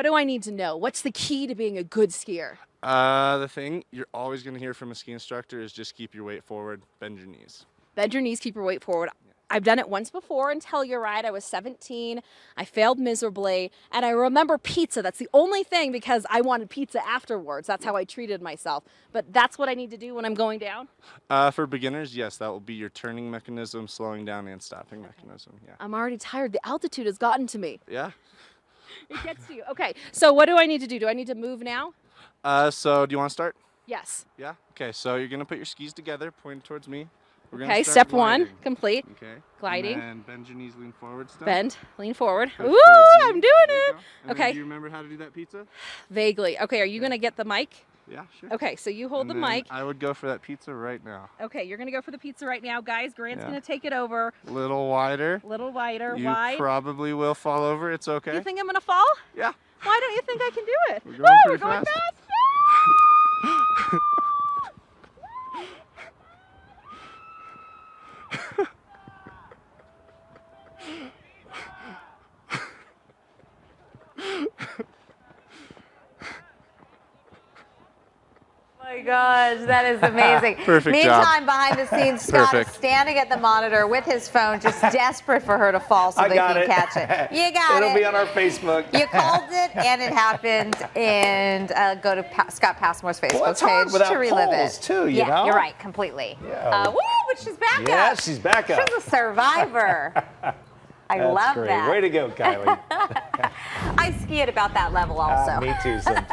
What do I need to know? What's the key to being a good skier? Uh, the thing you're always going to hear from a ski instructor is just keep your weight forward, bend your knees. Bend your knees, keep your weight forward. I've done it once before in Telluride. I was 17. I failed miserably. And I remember pizza. That's the only thing because I wanted pizza afterwards. That's how I treated myself. But that's what I need to do when I'm going down? Uh, for beginners, yes, that will be your turning mechanism, slowing down, and stopping mechanism. Yeah. I'm already tired. The altitude has gotten to me. Yeah. It gets to you. Okay, so what do I need to do? Do I need to move now? Uh, so do you want to start? Yes. Yeah. Okay. So you're gonna put your skis together, pointed towards me. We're Okay, start step one, complete. Okay. Gliding. And bend your knees, lean forward. Still. Bend, lean forward. Push Ooh. I'm doing it. go. And then Okay. Do you remember how to do that pizza? Vaguely. Okay, are you gonna get the mic? Yeah, sure. Okay, so you hold And the mic. I would go for that pizza right now. Okay, you're gonna go for the pizza right now, guys. Grant's Yeah. gonna take it over. A little wider. A little wider, You wide. probably will fall over. It's okay. You think I'm gonna fall? yeah. Why don't you think I can do it? We're going Woo, we're going fast. fast. Oh my gosh, that is amazing. Perfect Meantime, job. behind the scenes, Scott is standing at the monitor with his phone, just desperate for her to fall so I they can it. catch it. You got It'll it. be on our Facebook. you called it and it happened. And uh, go to pa- Scott Pasmore's Facebook Well, page to relive polls, it. too, you yeah, know? you're right, completely. Yeah. Uh, woo, but she's back Yeah, up. she's back up. She's a survivor. I That's love great. that. Way to go, Kylee. I ski at about that level also. Ah, me too sometimes.